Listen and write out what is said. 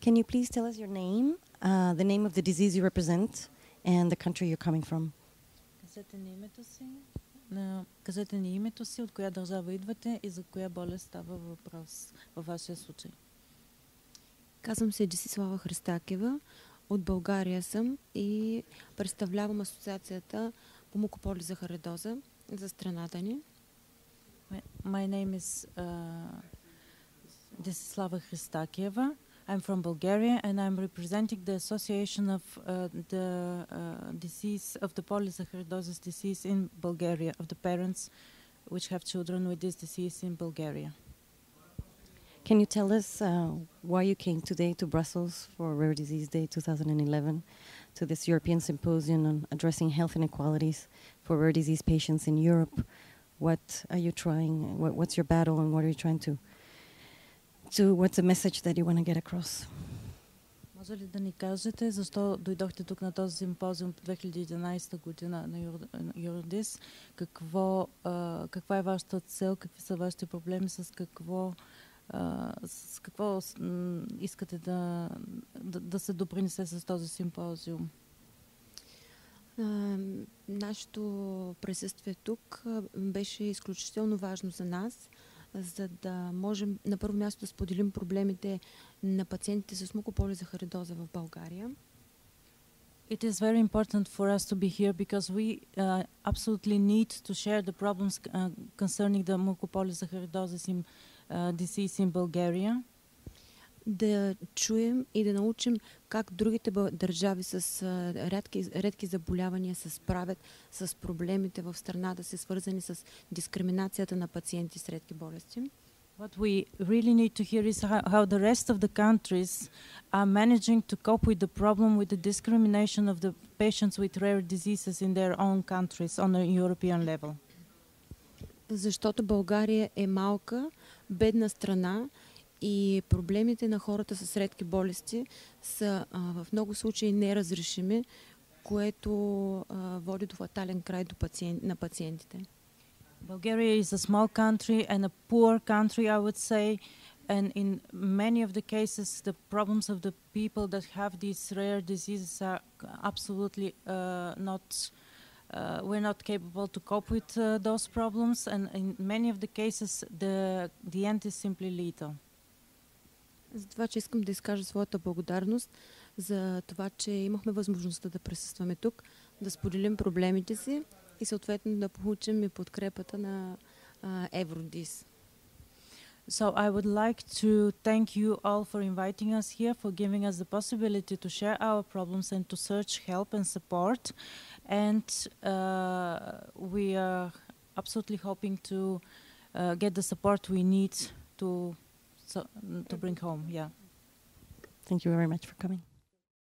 Can you please tell us your name, uh, the name of the disease you represent, and the country you're coming from? Кажете ни името си. На, кажете ни името си, от коя държава идвате и за коя болест става въпрос във вашия случай. Казвам се Десислава Христакева. От България съм и представлявам Асоциацията по мукополизахаридоза за страната ни. My, my name is uh, Desislava Christakieva. I'm from Bulgaria and I'm representing the Association of uh, the uh, disease of the polysaccharidosis disease in Bulgaria, of the parents which have children with this disease in Bulgaria. Can you tell us uh, why you came today to Brussels for Rare Disease Day 2011 to this European symposium on addressing health inequalities for rare disease patients in Europe? What are you trying? What, what's your battle, and what are you trying to? To what's the message that you want to get across? Може ли да ни кажете защо дойдохте тук на този симпозиум 2011 година на Юрдис? Какво, а, каква е вашата цел? Какви са вашите проблеми? С какво, а, с какво искате да, да, да се допринесе с този симпозиум? Нашето присъствие тук беше изключително важно за нас, за да можем на първо място да споделим проблемите на пациентите с мукополизахаридоза в България. It is very important for us to be here because we uh, absolutely need to share the problems uh, concerning the mucopolysaccharidosis in, uh, disease in Bulgaria. Да чуем и да научим как другите държави с редки, редки заболявания се справят с проблемите в страната си, свързани с дискриминацията на пациенти с редки болести. What we really need to hear is how, how the rest of the countries are managing to cope with the problem with the discrimination of the patients with rare diseases in their own countries on a European level. Защото България е малка, бедна страна и проблемите на хората с редки болести са а, в много случаи неразрешими, което а, води до фатален край до пациент, на пациентите. Bulgaria is a small country and a poor country, I would say. And in many of the cases, the problems of the people that have these rare diseases are absolutely uh, not, uh, we're not capable to cope with uh, those problems. And in many of the cases, the, the end is simply lethal. Затова, че искам да изкажа своята благодарност за това, че имахме възможността да присъстваме тук, да споделим проблемите си и съответно да получим и подкрепата на Евродис. So I would like to thank you all for inviting us here, for giving us the possibility to share our problems and to search help and support. And uh, we are absolutely hoping to uh, get the support we need to so, mm, to bring home. Yeah. Thank you very much for coming.